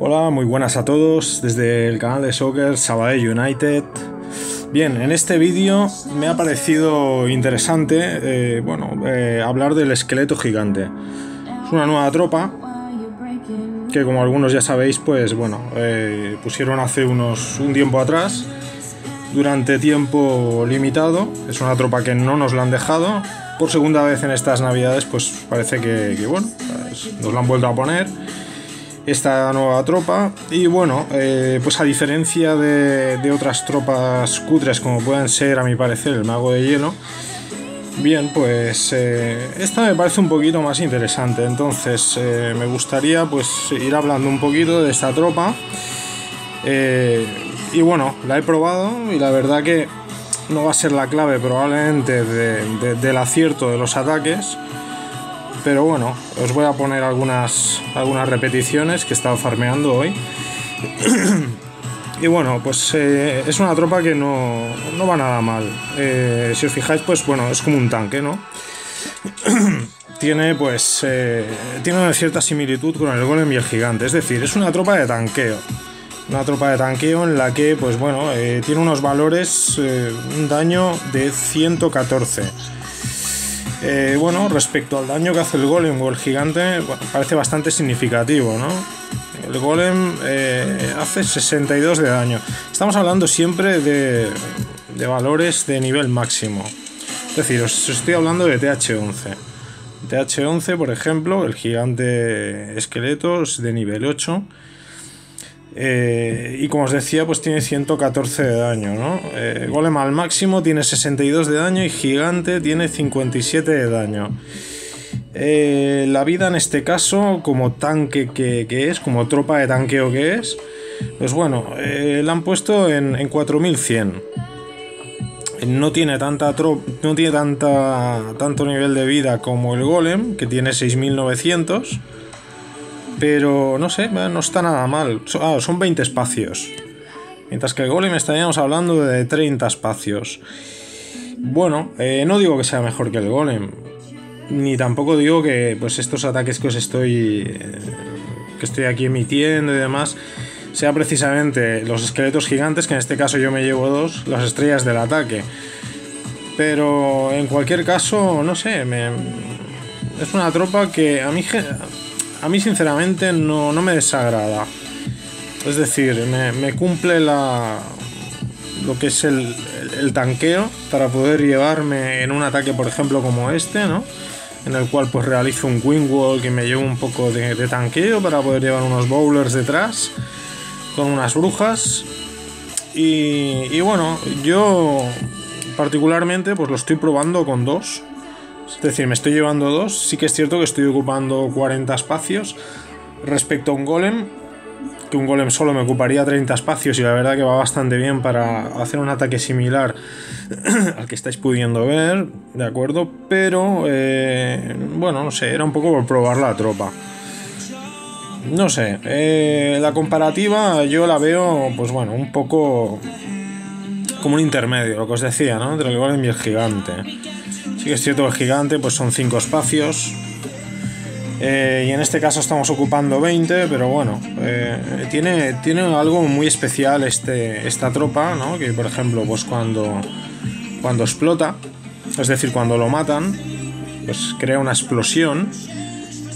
Hola, muy buenas a todos desde el canal de Soccer Sabadell United. Bien, en este vídeo me ha parecido interesante eh, bueno, eh, hablar del esqueleto gigante. Es una nueva tropa que como algunos ya sabéis, pues bueno, eh, pusieron hace unos un tiempo atrás durante tiempo limitado. Es una tropa que no nos la han dejado. Por segunda vez en estas navidades, pues parece que, bueno, pues nos la han vuelto a poner esta nueva tropa. Y bueno, eh, pues a diferencia de, otras tropas cutres como pueden ser, a mi parecer, el mago de hielo, bien, pues eh, esta me parece un poquito más interesante. Entonces eh, me gustaría pues ir hablando un poquito de esta tropa. y bueno, la he probado y la verdad que no va a ser la clave probablemente del acierto de los ataques pero bueno, os voy a poner algunas, algunas repeticiones que he estado farmeando hoy. y bueno, pues eh, es una tropa que no, va nada mal. Eh, si os fijáis, pues bueno, es como un tanque, ¿no? tiene pues eh, tiene una cierta similitud con el golem y el gigante. Es decir, es una tropa de tanqueo. Una tropa de tanqueo en la que, pues bueno, tiene unos valores, un daño de 114 eh, bueno, respecto al daño que hace el golem o el gigante, parece bastante significativo, ¿no? El golem eh, hace 62 de daño. Estamos hablando siempre de, valores de nivel máximo. Es decir, os estoy hablando de TH11. TH11, por ejemplo, el gigante esqueleto es de nivel 8 eh, y como os decía, pues tiene 114 de daño, ¿no? Eh, golem al máximo tiene 62 de daño y Gigante tiene 57 de daño. Eh, la vida en este caso, como tanque que, es, como tropa de tanqueo que es, pues bueno, la han puesto en, en 4100. No tiene, tanta no tiene tanta, tanto nivel de vida como el Golem, que tiene 6900 pero no sé, no está nada mal. Ah, son 20 espacios. Mientras que el Golem estaríamos hablando de 30 espacios. Bueno, eh, no digo que sea mejor que el Golem. Ni tampoco digo que pues estos ataques que os estoy. Eh, que estoy aquí emitiendo y demás. Sea precisamente los esqueletos gigantes, que en este caso yo me llevo dos, las estrellas del ataque. Pero en cualquier caso, no sé, es una tropa que a mí a mí sinceramente no, me desagrada. Es decir, me, cumple la, lo que es el, tanqueo para poder llevarme en un ataque, por ejemplo, como este, ¿no? En el cual pues realizo un wingwall que me llevo un poco de, tanqueo para poder llevar unos bowlers detrás con unas brujas. Y, y bueno, yo particularmente pues lo estoy probando con dos es decir, me estoy llevando dos. Sí que es cierto que estoy ocupando 40 espacios. Respecto a un golem, que un golem solo me ocuparía 30 espacios y la verdad que va bastante bien para hacer un ataque similar al que estáis pudiendo ver, ¿de acuerdo? Pero, eh, bueno, no sé, era un poco por probar la tropa. No sé, eh, la comparativa yo la veo, pues bueno, un poco como un intermedio, lo que os decía, ¿no? Entre el golem y el gigante. Es cierto el gigante pues son 5 espacios. Eh, y en este caso estamos ocupando 20, pero bueno, eh, tiene, tiene algo muy especial este, esta tropa, ¿no? Que por ejemplo, pues cuando, cuando explota, es decir, cuando lo matan, pues crea una explosión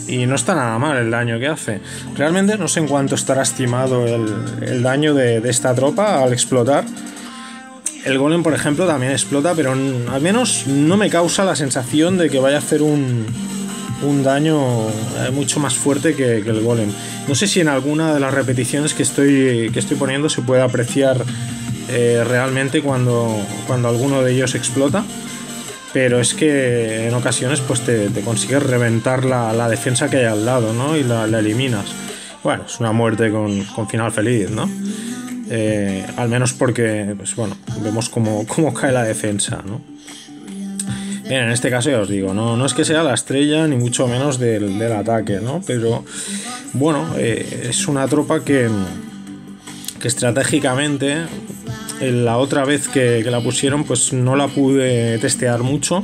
y no está nada mal el daño que hace. Realmente no sé en cuánto estará estimado el, daño de, de, esta tropa al explotar, el golem, por ejemplo, también explota, pero al menos no me causa la sensación de que vaya a hacer un, daño eh, mucho más fuerte que, el golem. No sé si en alguna de las repeticiones que estoy, que estoy poniendo se puede apreciar eh, realmente cuando, cuando alguno de ellos explota. Pero es que en ocasiones pues te, consigues reventar la, defensa que hay al lado, ¿no? Y la, eliminas. Bueno, es una muerte con, con final feliz, ¿no? Eh, al menos porque, pues bueno, vemos cómo, cae la defensa, ¿no? En este caso ya os digo, no, no es que sea la estrella ni mucho menos del, ataque, ¿no? Pero bueno, eh, es una tropa que, que estratégicamente la otra vez que, la pusieron pues no la pude testear mucho.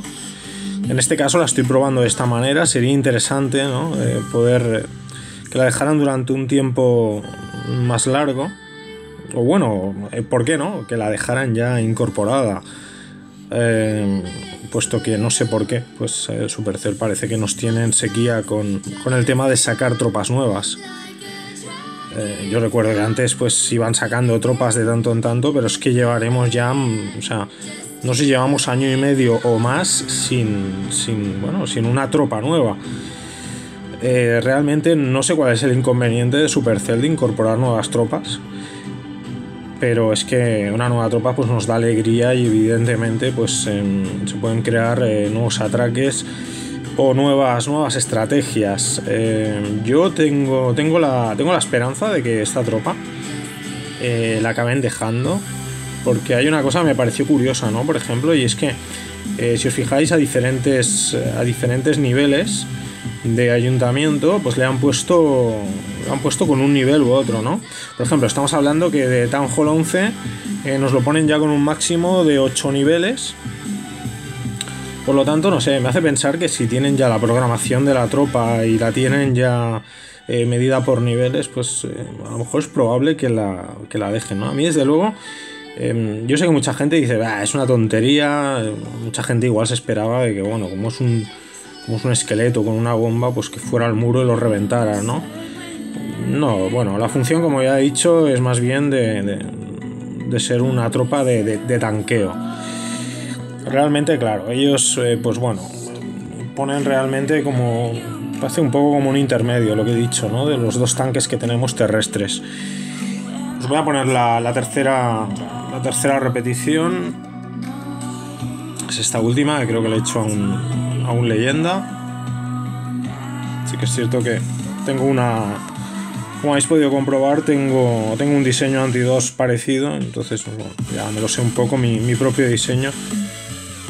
En este caso la estoy probando de esta manera, sería interesante ¿no? Eh, poder que la dejaran durante un tiempo más largo. O bueno, eh, ¿por qué no? Que la dejaran ya incorporada. Eh, puesto que no sé por qué, pues eh, Supercell parece que nos tienen sequía con, con el tema de sacar tropas nuevas. Eh, yo recuerdo que antes pues iban sacando tropas de tanto en tanto, pero es que llevaremos ya, mm, o sea, no sé llevamos año y medio o más sin, sin, bueno, sin una tropa nueva. Realmente no sé cuál es el inconveniente de Supercell de incorporar nuevas tropas. Pero es que una nueva tropa pues nos da alegría y evidentemente pues em, se pueden crear eh, nuevos atraques o nuevas, nuevas estrategias. Em, yo tengo, tengo, la, tengo la esperanza de que esta tropa eh, la acaben dejando. Porque hay una cosa que me pareció curiosa, ¿no? Por ejemplo, y es que eh, si os fijáis a diferentes, a diferentes niveles, de ayuntamiento, pues le han puesto han puesto con un nivel u otro, ¿no? Por ejemplo, estamos hablando que de Town Hall 11 eh, nos lo ponen ya con un máximo de 8 niveles. Por lo tanto, no sé, me hace pensar que si tienen ya la programación de la tropa y la tienen ya eh, medida por niveles, pues eh, a lo mejor es probable que la, que la dejen, ¿no? A mí, desde luego, em, yo sé que mucha gente dice, es una tontería, mucha gente igual se esperaba de que, bueno, como es un como un esqueleto con una bomba, pues que fuera al muro y lo reventara, ¿no? No, bueno, la función, como ya he dicho, es más bien de, de, ser una tropa de, de, tanqueo. Realmente, claro, ellos, eh, pues bueno, ponen realmente como. Parece un poco como un intermedio, lo que he dicho, ¿no? De los dos tanques que tenemos terrestres. Os voy a poner la, la tercera, la tercera repetición. Es esta última, que creo que le he hecho a un, aún leyenda. Sí que es cierto que tengo una... Como habéis podido comprobar, tengo, tengo un diseño anti-2 parecido, entonces ya me lo sé un poco, mi, propio diseño.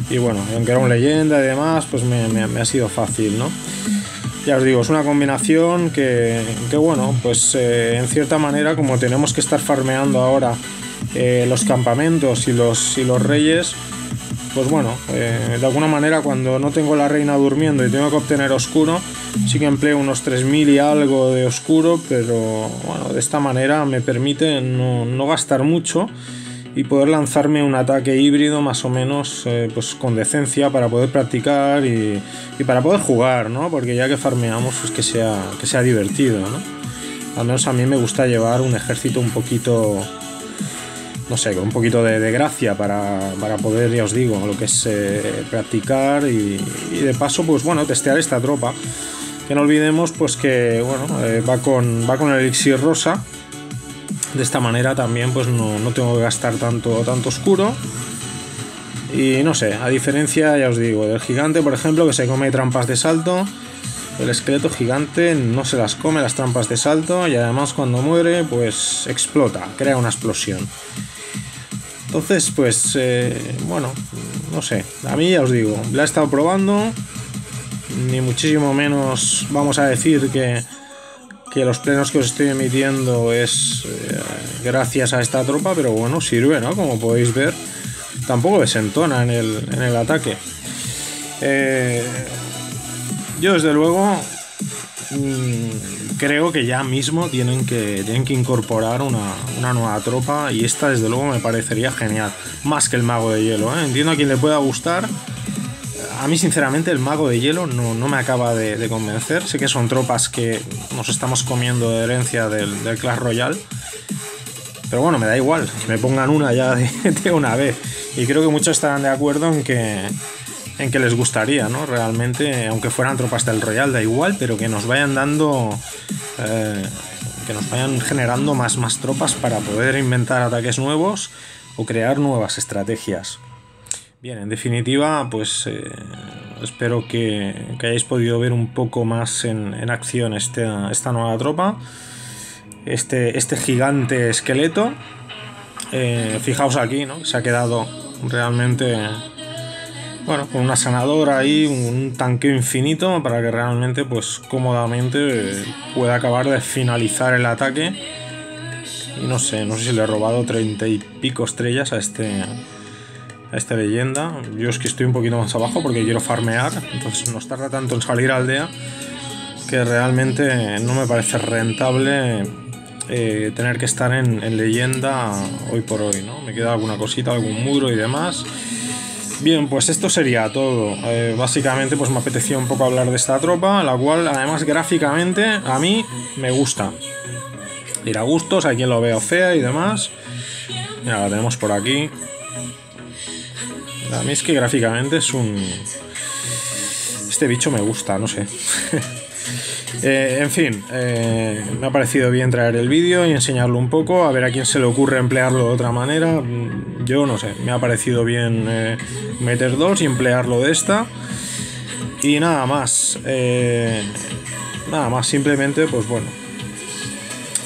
Y bueno, aunque era un leyenda y demás, pues me, ha sido fácil, ¿no? Ya os digo, es una combinación que, que bueno, pues eh, en cierta manera, como tenemos que estar farmeando ahora eh, los campamentos y los, y los reyes, pues bueno, eh, de alguna manera cuando no tengo la reina durmiendo y tengo que obtener oscuro, sí que empleo unos 3000 y algo de oscuro, pero bueno, de esta manera me permite no, gastar mucho y poder lanzarme un ataque híbrido más o menos eh, pues con decencia para poder practicar y, para poder jugar, ¿no? Porque ya que farmeamos, pues que sea, que sea divertido, ¿no? Al menos a mí me gusta llevar un ejército un poquito no sé, con un poquito de, gracia para, poder, ya os digo, lo que es eh, practicar y, de paso, pues bueno, testear esta tropa. Que no olvidemos, pues que, bueno, eh, va, con, va con el elixir rosa. De esta manera también, pues no, tengo que gastar tanto, tanto oscuro. Y no sé, a diferencia, ya os digo, del gigante, por ejemplo, que se come trampas de salto. El esqueleto gigante no se las come las trampas de salto y además cuando muere pues explota, crea una explosión. Entonces, pues, eh, bueno, no sé. A mí ya os digo, la he estado probando. Ni muchísimo menos vamos a decir que, que los plenos que os estoy emitiendo es eh, gracias a esta tropa, pero bueno, sirve, ¿no? Como podéis ver, tampoco desentona en el, en el ataque. Eh, yo, desde luego, creo que ya mismo tienen que, tienen que incorporar una, nueva tropa y esta desde luego me parecería genial, más que el mago de hielo. ¿eh? Entiendo a quien le pueda gustar. A mí sinceramente el mago de hielo no, me acaba de, convencer. Sé que son tropas que nos estamos comiendo de herencia del, del Clash Royale. Pero bueno, me da igual, me pongan una ya de una vez. Y creo que muchos estarán de acuerdo en que, en que les gustaría, ¿no? Realmente, aunque fueran tropas del Royal, da igual, pero que nos vayan dando. Eh, que nos vayan generando más, más tropas para poder inventar ataques nuevos o crear nuevas estrategias. Bien, en definitiva, pues eh, espero que, hayáis podido ver un poco más en, acción este, esta nueva tropa. Este, este gigante esqueleto. Eh, fijaos aquí, ¿no? Se ha quedado realmente bueno, con una sanadora ahí, un tanqueo infinito para que realmente, pues cómodamente pueda acabar de finalizar el ataque. Y no sé, no sé si le he robado treinta y pico estrellas a este a esta leyenda. Yo es que estoy un poquito más abajo porque quiero farmear, entonces nos tarda tanto en salir aldea que realmente no me parece rentable eh, tener que estar en, leyenda hoy por hoy, ¿no? Me queda alguna cosita, algún muro y demás. Bien, pues esto sería todo. Eh, básicamente, pues me apetecía un poco hablar de esta tropa, la cual además gráficamente a mí me gusta. Ir a gustos, hay quien lo veo fea y demás. Mira, la tenemos por aquí. A mí es que gráficamente es un... Este bicho me gusta, no sé. Eh, en fin, eh, me ha parecido bien traer el vídeo y enseñarlo un poco, a ver a quién se le ocurre emplearlo de otra manera. Yo no sé, me ha parecido bien eh, meter dos y emplearlo de esta. Y nada más, nada más, simplemente pues bueno,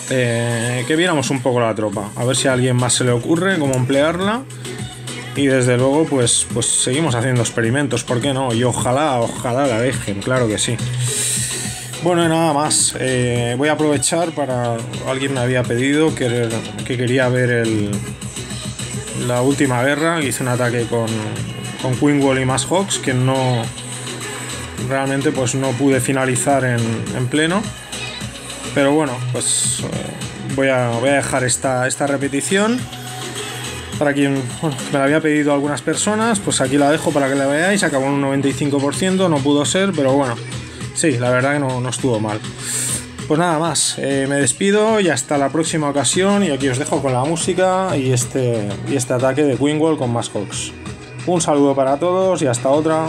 que viéramos un poco la tropa, a ver si a alguien más se le ocurre cómo emplearla. Y desde luego, pues, pues seguimos haciendo experimentos, ¿por qué no? Y ojalá, ojalá la dejen, claro que sí. Bueno, nada más. Eh, voy a aprovechar para. Alguien me había pedido que, que quería ver el, la última guerra. Hice un ataque con, con Queenwall y más Hawks que no. Realmente, pues no pude finalizar en, en pleno. Pero bueno, pues eh, voy, a, voy a dejar esta, esta repetición. Para quien me la había pedido algunas personas, pues aquí la dejo para que la veáis. Acabó en un 95%, no pudo ser, pero bueno sí, la verdad que no, estuvo mal. Pues nada más, eh, me despido y hasta la próxima ocasión y aquí os dejo con la música y este, y este ataque de Queenwall con más Un saludo para todos y hasta otra.